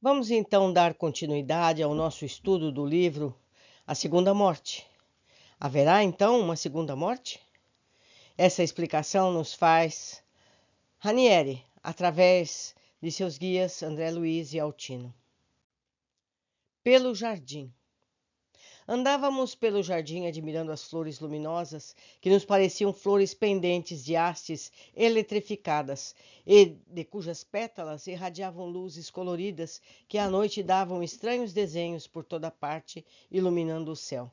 Vamos então dar continuidade ao nosso estudo do livro A Segunda Morte. Haverá então uma segunda morte? Essa explicação nos faz Ranieri, através de seus guias André Luiz e Altino. Pelo jardim. Andávamos pelo jardim admirando as flores luminosas, que nos pareciam flores pendentes de hastes eletrificadas, e de cujas pétalas irradiavam luzes coloridas que à noite davam estranhos desenhos por toda parte, iluminando o céu.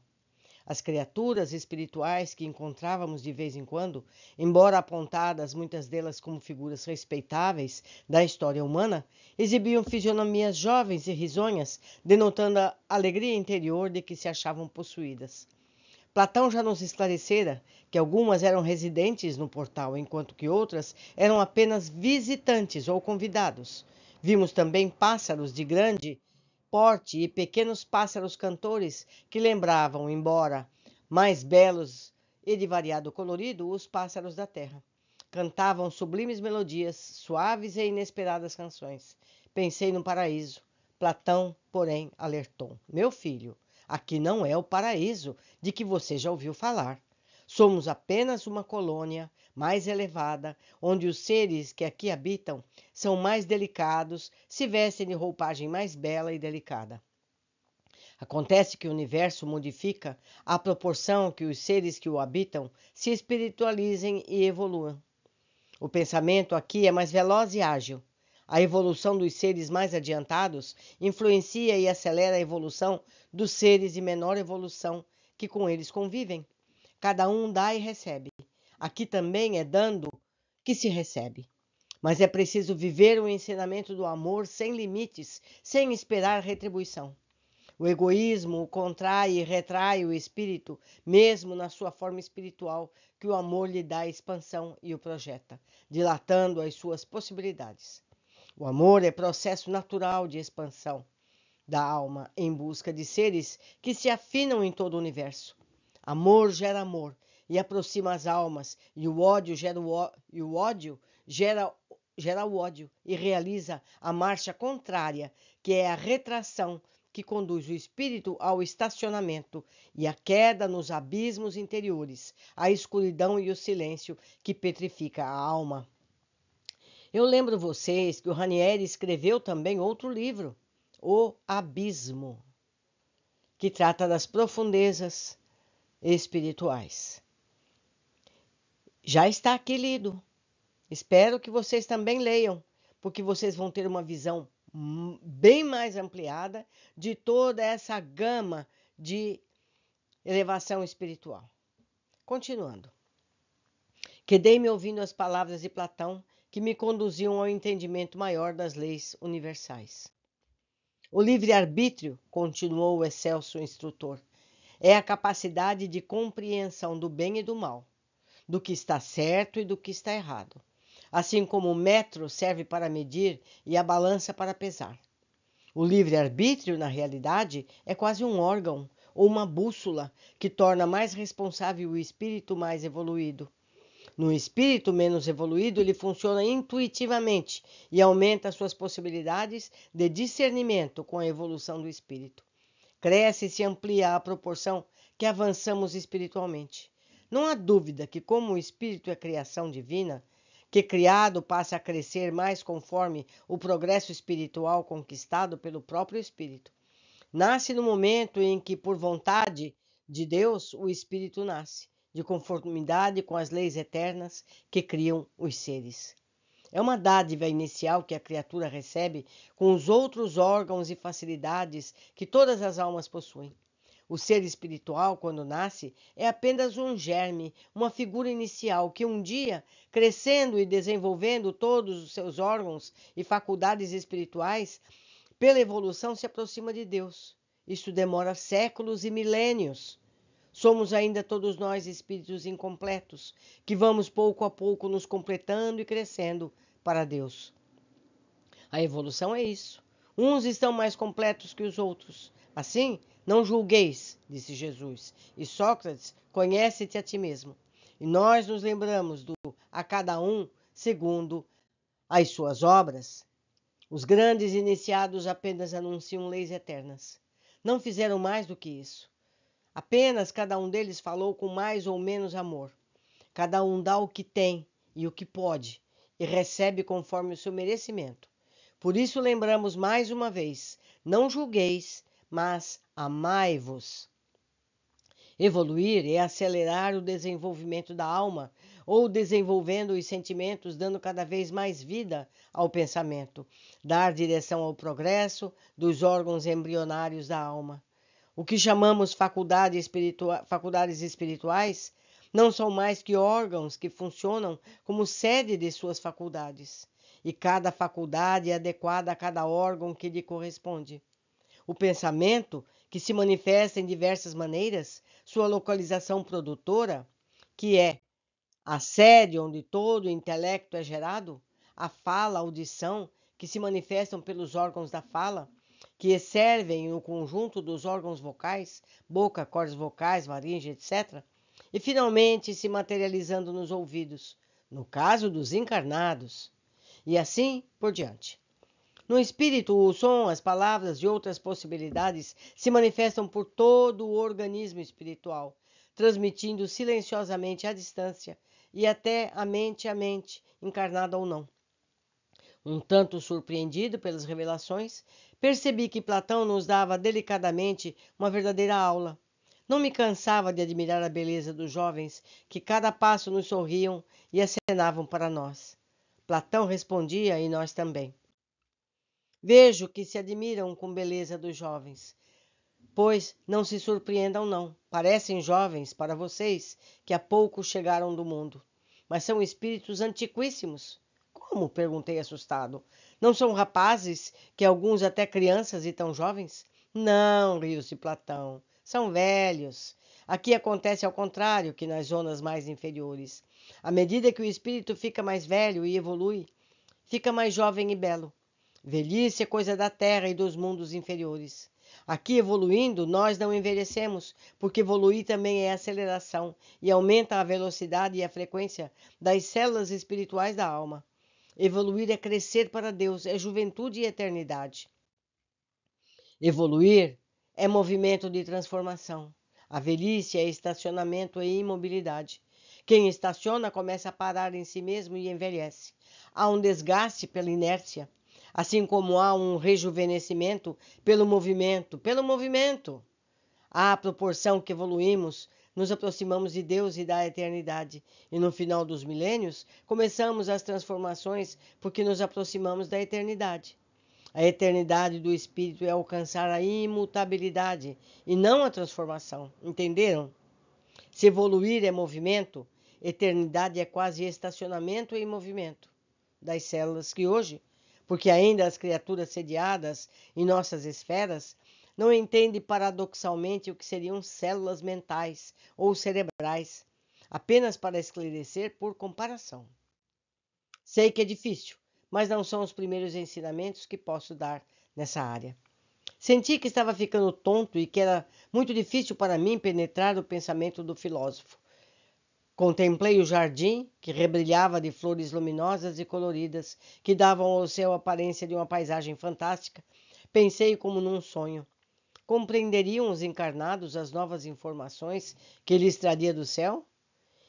As criaturas espirituais que encontrávamos de vez em quando, embora apontadas muitas delas como figuras respeitáveis da história humana, exibiam fisionomias jovens e risonhas, denotando a alegria interior de que se achavam possuídas. Platão já nos esclarecera que algumas eram residentes no portal, enquanto que outras eram apenas visitantes ou convidados. Vimos também pássaros de grande porte e pequenos pássaros cantores que lembravam, embora mais belos e de variado colorido, os pássaros da terra. Cantavam sublimes melodias, suaves e inesperadas canções. Pensei no paraíso. Platão, porém, alertou: Meu filho, aqui não é o paraíso de que você já ouviu falar. Somos apenas uma colônia mais elevada, onde os seres que aqui habitam são mais delicados, se vestem de roupagem mais bela e delicada. Acontece que o universo modifica à proporção que os seres que o habitam se espiritualizem e evoluam. O pensamento aqui é mais veloz e ágil. A evolução dos seres mais adiantados influencia e acelera a evolução dos seres de menor evolução que com eles convivem. Cada um dá e recebe. Aqui também é dando que se recebe. Mas é preciso viver o ensinamento do amor sem limites, sem esperar retribuição. O egoísmo contrai e retrai o espírito, mesmo na sua forma espiritual, que o amor lhe dá expansão e o projeta, dilatando as suas possibilidades. O amor é processo natural de expansão da alma em busca de seres que se afinam em todo o universo. Amor gera amor, e aproxima as almas, e o ódio gera o, e o ódio gera, gera o ódio e realiza a marcha contrária, que é a retração que conduz o espírito ao estacionamento e a queda nos abismos interiores, a escuridão e o silêncio que petrifica a alma. Eu lembro vocês que o Ranieri escreveu também outro livro, O Abismo, que trata das profundezas espirituais. Já está aqui lido. Espero que vocês também leiam, porque vocês vão ter uma visão bem mais ampliada de toda essa gama de elevação espiritual. Continuando. Quedei-me ouvindo as palavras de Platão que me conduziam ao entendimento maior das leis universais. O livre-arbítrio, continuou o excelso instrutor, é a capacidade de compreensão do bem e do mal do que está certo e do que está errado. Assim como o metro serve para medir e a balança para pesar. O livre-arbítrio, na realidade, é quase um órgão ou uma bússola que torna mais responsável o espírito mais evoluído. No espírito menos evoluído, ele funciona intuitivamente e aumenta suas possibilidades de discernimento com a evolução do espírito. Cresce e se amplia à proporção que avançamos espiritualmente. Não há dúvida que, como o espírito é criação divina, que criado passa a crescer mais conforme o progresso espiritual conquistado pelo próprio espírito. Nasce no momento em que, por vontade de Deus, o espírito nasce, de conformidade com as leis eternas que criam os seres. É uma dádiva inicial que a criatura recebe com os outros órgãos e facilidades que todas as almas possuem. O ser espiritual, quando nasce, é apenas um germe, uma figura inicial que um dia, crescendo e desenvolvendo todos os seus órgãos e faculdades espirituais, pela evolução se aproxima de Deus. Isso demora séculos e milênios. Somos ainda todos nós espíritos incompletos, que vamos pouco a pouco nos completando e crescendo para Deus. A evolução é isso. Uns estão mais completos que os outros. Assim, não julgueis, disse Jesus. E Sócrates, conhece-te a ti mesmo. E nós nos lembramos do a cada um segundo as suas obras. Os grandes iniciados apenas anunciam leis eternas. Não fizeram mais do que isso. Apenas cada um deles falou com mais ou menos amor. Cada um dá o que tem e o que pode, e recebe conforme o seu merecimento. Por isso lembramos mais uma vez: não julgueis, mas amai-vos. Evoluir é acelerar o desenvolvimento da alma, ou desenvolvendo os sentimentos, dando cada vez mais vida ao pensamento, dar direção ao progresso dos órgãos embrionários da alma. O que chamamos faculdade espiritua faculdades espirituais não são mais que órgãos que funcionam como sede de suas faculdades, e cada faculdade é adequada a cada órgão que lhe corresponde. O pensamento, que se manifesta em diversas maneiras, sua localização produtora, que é a sede onde todo o intelecto é gerado, a fala, a audição, que se manifestam pelos órgãos da fala, que servem no conjunto dos órgãos vocais, boca, cordas vocais, faringe, etc., e finalmente se materializando nos ouvidos, no caso dos encarnados, e assim por diante. No espírito, o som, as palavras e outras possibilidades se manifestam por todo o organismo espiritual, transmitindo silenciosamente à distância e até a mente a mente, encarnada ou não. Um tanto surpreendido pelas revelações, percebi que Platão nos dava delicadamente uma verdadeira aula. Não me cansava de admirar a beleza dos jovens que cada passo nos sorriam e acenavam para nós. Platão respondia e nós também. Vejo que se admiram com beleza dos jovens. Pois não se surpreendam, não. Parecem jovens para vocês que há pouco chegaram do mundo. Mas são espíritos antiquíssimos. Como? perguntei assustado. Não são rapazes, que alguns até crianças e tão jovens? Não, riu-se Platão. São velhos. Aqui acontece ao contrário que nas zonas mais inferiores. À medida que o espírito fica mais velho e evolui, fica mais jovem e belo. Velhice é coisa da terra e dos mundos inferiores. Aqui, evoluindo, nós não envelhecemos, porque evoluir também é aceleração e aumenta a velocidade e a frequência das células espirituais da alma. Evoluir é crescer para Deus, é juventude e eternidade. Evoluir é movimento de transformação. A velhice é estacionamento e imobilidade. Quem estaciona começa a parar em si mesmo e envelhece. Há um desgaste pela inércia assim como há um rejuvenescimento pelo movimento, pelo movimento. À proporção que evoluímos, nos aproximamos de Deus e da eternidade, e no final dos milênios começamos as transformações porque nos aproximamos da eternidade. A eternidade do espírito é alcançar a imutabilidade e não a transformação. Entenderam? Se evoluir é movimento, eternidade é quase estacionamento em movimento das células que hoje porque ainda as criaturas sediadas em nossas esferas não entendem paradoxalmente o que seriam células mentais ou cerebrais, apenas para esclarecer por comparação. Sei que é difícil, mas não são os primeiros ensinamentos que posso dar nessa área. Senti que estava ficando tonto e que era muito difícil para mim penetrar o pensamento do filósofo. Contemplei o jardim, que rebrilhava de flores luminosas e coloridas, que davam ao céu a aparência de uma paisagem fantástica. Pensei como num sonho. Compreenderiam os encarnados as novas informações que lhes traria do céu?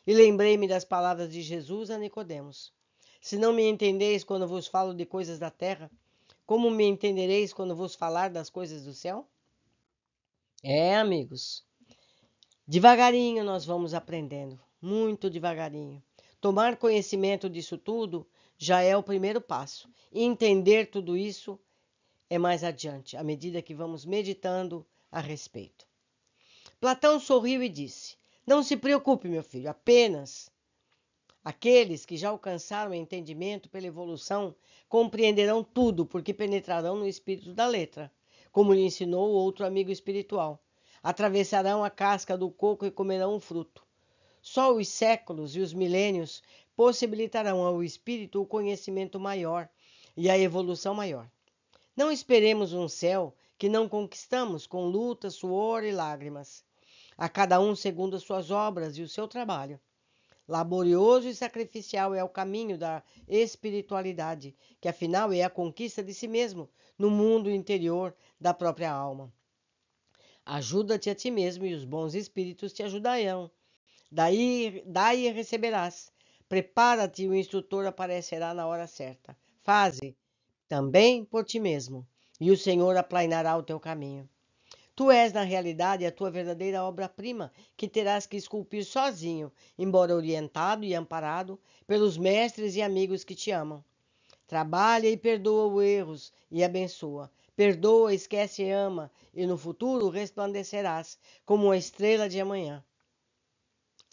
E lembrei-me das palavras de Jesus a Nicodemos. Se não me entendeis quando vos falo de coisas da terra, como me entendereis quando vos falar das coisas do céu? É, amigos. Devagarinho nós vamos aprendendo muito devagarinho. Tomar conhecimento disso tudo já é o primeiro passo. Entender tudo isso é mais adiante, à medida que vamos meditando a respeito. Platão sorriu e disse: Não se preocupe, meu filho, apenas aqueles que já alcançaram o entendimento pela evolução compreenderão tudo, porque penetrarão no espírito da letra, como lhe ensinou outro amigo espiritual. Atravessarão a casca do coco e comerão o fruto. Só os séculos e os milênios possibilitarão ao espírito o conhecimento maior e a evolução maior. Não esperemos um céu que não conquistamos com luta, suor e lágrimas, a cada um segundo as suas obras e o seu trabalho. Laborioso e sacrificial é o caminho da espiritualidade, que afinal é a conquista de si mesmo no mundo interior da própria alma. Ajuda-te a ti mesmo e os bons espíritos te ajudarão. Daí, daí receberás. Prepara-te e o instrutor aparecerá na hora certa. Faze também por ti mesmo, e o Senhor aplainará o teu caminho. Tu és, na realidade, a tua verdadeira obra-prima, que terás que esculpir sozinho, embora orientado e amparado pelos mestres e amigos que te amam. Trabalha e perdoa os erros e abençoa. Perdoa, esquece e ama, e no futuro resplandecerás como a estrela de amanhã.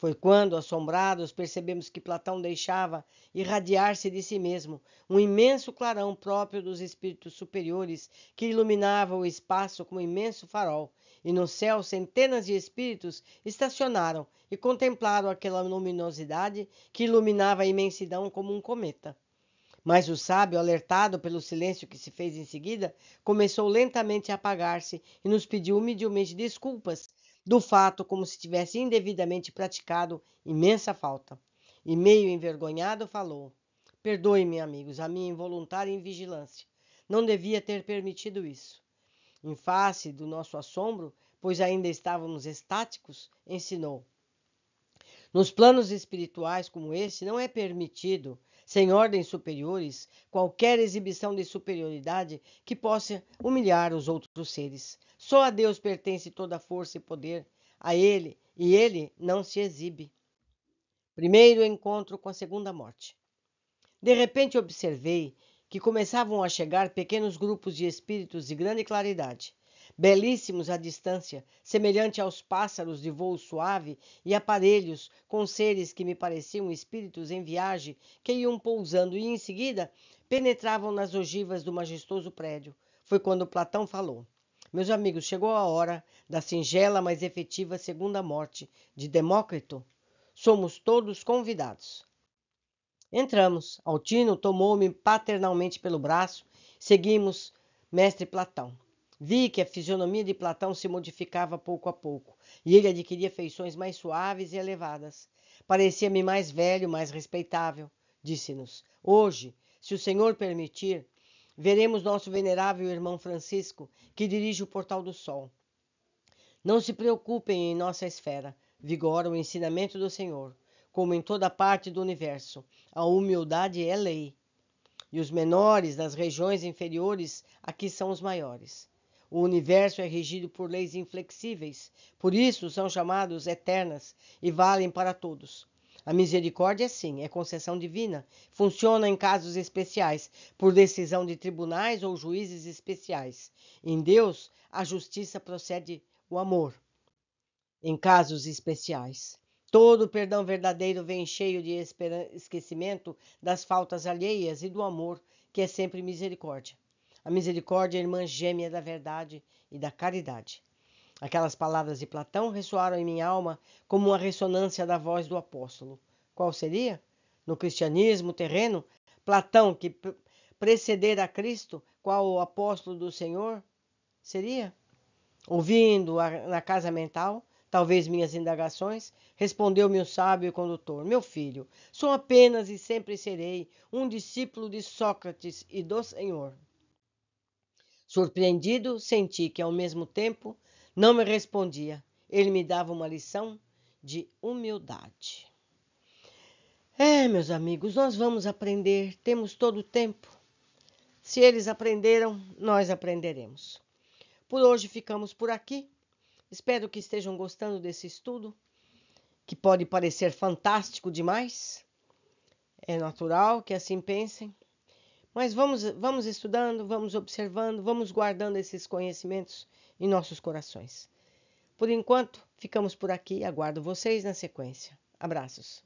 Foi quando, assombrados, percebemos que Platão deixava irradiar-se de si mesmo um imenso clarão próprio dos espíritos superiores que iluminava o espaço como um imenso farol, e no céu centenas de espíritos estacionaram e contemplaram aquela luminosidade que iluminava a imensidão como um cometa. Mas o sábio, alertado pelo silêncio que se fez em seguida, começou lentamente a apagar-se e nos pediu humildemente desculpas do fato como se tivesse indevidamente praticado imensa falta. E meio envergonhado falou: Perdoe-me, amigos, a minha involuntária invigilância. Não devia ter permitido isso. Em face do nosso assombro, pois ainda estávamos estáticos, ensinou: Nos planos espirituais como esse, não é permitido, sem ordens superiores, qualquer exibição de superioridade que possa humilhar os outros seres. Só a Deus pertence toda a força e poder, a Ele, e Ele não se exibe. Primeiro encontro com a segunda morte. De repente observei que começavam a chegar pequenos grupos de espíritos de grande claridade, belíssimos à distância, semelhante aos pássaros de voo suave e aparelhos com seres que me pareciam espíritos em viagem que iam pousando e em seguida penetravam nas ogivas do majestoso prédio. Foi quando Platão falou. Meus amigos, chegou a hora da singela, mas efetiva segunda morte de Demócrito. Somos todos convidados. Entramos. Altino tomou-me paternalmente pelo braço. Seguimos mestre Platão. Vi que a fisionomia de Platão se modificava pouco a pouco, e ele adquiria feições mais suaves e elevadas. Parecia-me mais velho, mais respeitável. Disse-nos: Hoje, se o Senhor permitir, veremos nosso venerável irmão Francisco, que dirige o Portal do Sol. Não se preocupem em nossa esfera, vigora o ensinamento do Senhor. Como em toda parte do universo, a humildade é lei. E os menores das regiões inferiores aqui são os maiores. O universo é regido por leis inflexíveis, por isso são chamados eternas e valem para todos. A misericórdia, sim, é concessão divina. Funciona em casos especiais, por decisão de tribunais ou juízes especiais. Em Deus, a justiça procede o amor. Em casos especiais. Todo perdão verdadeiro vem cheio de esquecimento das faltas alheias e do amor, que é sempre misericórdia. A misericórdia é irmã gêmea da verdade e da caridade. Aquelas palavras de Platão ressoaram em minha alma como uma ressonância da voz do apóstolo. Qual seria? No cristianismo terreno, Platão, que precedera a Cristo, qual o apóstolo do Senhor seria? Ouvindo na casa mental, talvez minhas indagações, respondeu-me o sábio condutor: Meu filho, sou apenas e sempre serei um discípulo de Sócrates e do Senhor. Surpreendido, senti que ao mesmo tempo não me respondia. Ele me dava uma lição de humildade. É, meus amigos, nós vamos aprender, temos todo o tempo. Se eles aprenderam, nós aprenderemos. Por hoje ficamos por aqui. Espero que estejam gostando desse estudo, que pode parecer fantástico demais. É natural que assim pensem. Mas vamos, vamos estudando, vamos observando, vamos guardando esses conhecimentos em nossos corações. Por enquanto, ficamos por aqui. Aguardo vocês na sequência. Abraços.